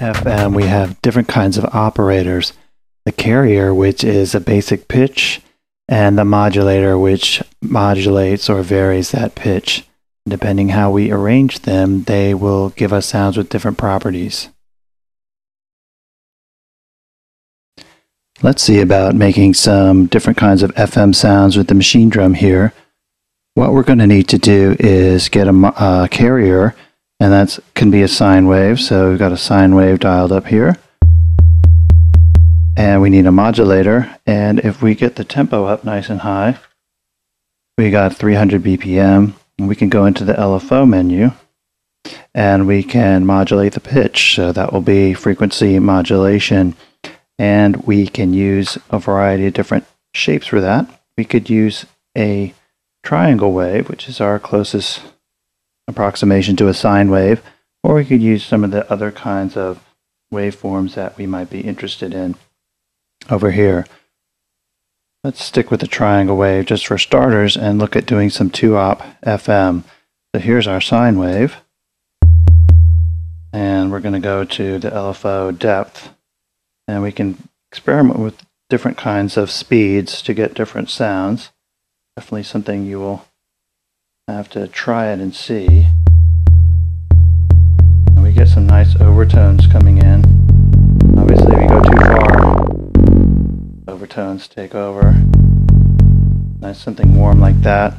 FM, we have different kinds of operators. The carrier, which is a basic pitch, and the modulator, which modulates or varies that pitch. Depending how we arrange them, they will give us sounds with different properties. Let's see about making some different kinds of FM sounds with the Machinedrum here. What we're going to need to do is get a uh, carrier, and that can be a sine wave. So we've got a sine wave dialed up here. And we need a modulator. And if we get the tempo up nice and high, we got 300 BPM. We can go into the LFO menu and we can modulate the pitch. So that will be frequency modulation. And we can use a variety of different shapes for that. We could use a triangle wave, which is our closest approximation to a sine wave, or we could use some of the other kinds of waveforms that we might be interested in over here. Let's stick with the triangle wave just for starters and look at doing some 2-op FM. So here's our sine wave. And we're going to go to the LFO depth. And we can experiment with different kinds of speeds to get different sounds. Definitely something you will have to try it and see. And we get some nice overtones coming in. Obviously, if we go too far, overtones take over. Nice something warm like that.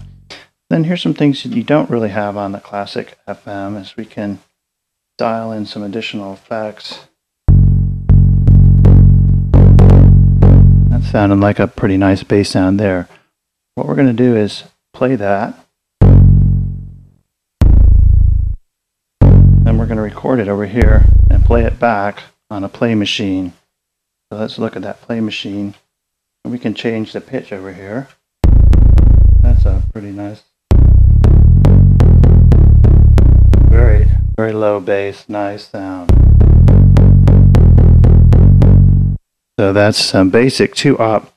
Then here's some things that you don't really have on the classic FM as we can dial in some additional effects. That sounded like a pretty nice bass sound there. What we're going to do is play that. We're going to record it over here and play it back on a play machine. So let's look at that play machine. We can change the pitch over here. That's a pretty nice, very, very low bass, nice sound. So that's some basic 2-op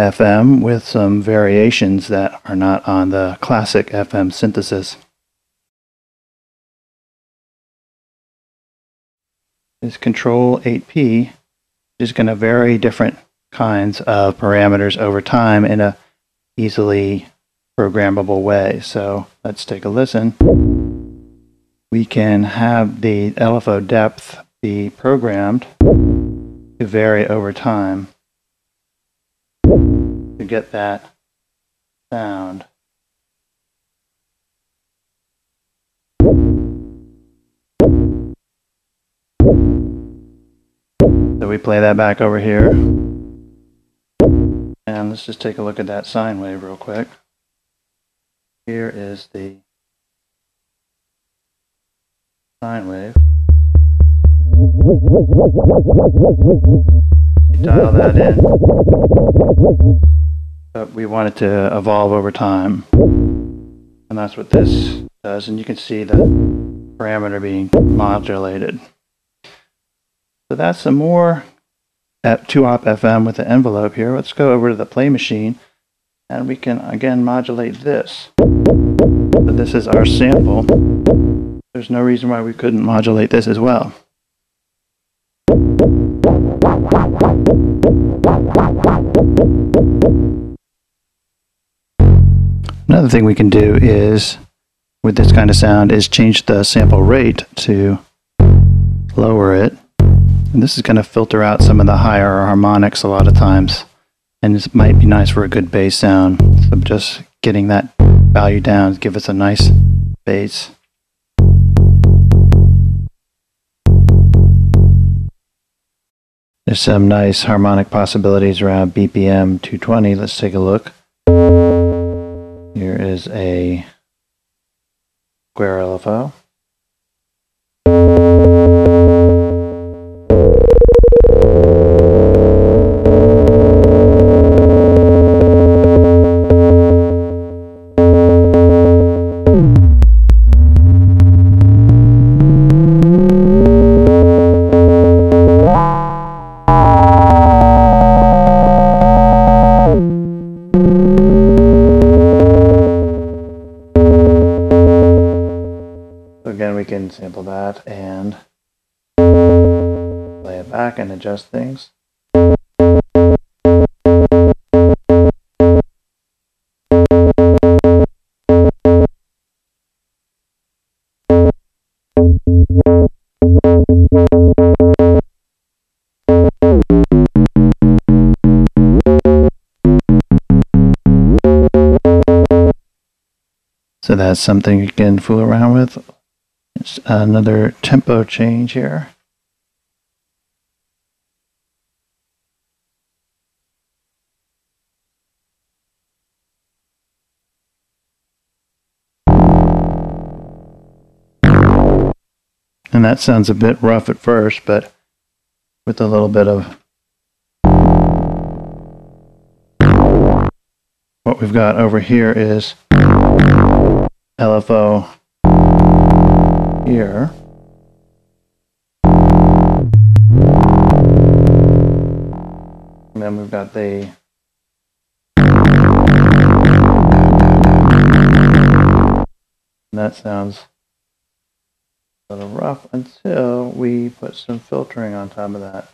FM with some variations that are not on the classic FM synthesis. This Control 8P is going to vary different kinds of parameters over time in a easily programmable way. So let's take a listen. We can have the LFO depth be programmed to vary over time to get that sound. So we play that back over here. And let's just take a look at that sine wave real quick. Here is the sine wave. dial that in. But we want it to evolve over time. And that's what this does. And you can see the parameter being modulated. So that's some more at 2-op FM with the envelope here. Let's go over to the play machine and we can again modulate this. So this is our sample. There's no reason why we couldn't modulate this as well. Another thing we can do is, with this kind of sound, is change the sample rate to lower it. And this is going to filter out some of the higher harmonics a lot of times. And this might be nice for a good bass sound. So just getting that value down give us a nice bass. There's some nice harmonic possibilities around BPM 220. Let's take a look. Here is a square LFO. Sample that and play it back and adjust things. So that's something you can fool around with. It's another tempo change here. And that sounds a bit rough at first, but with a little bit of what we've got over here is LFO here. And then we've got the and that sounds a little rough until we put some filtering on top of that.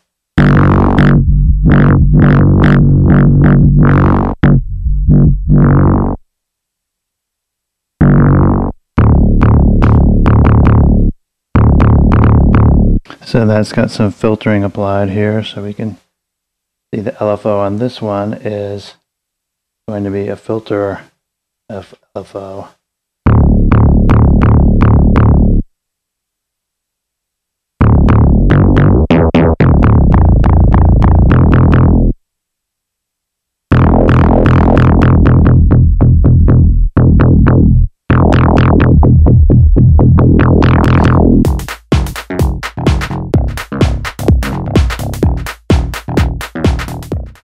So that's got some filtering applied here so we can see the LFO on this one is going to be a filter of LFO.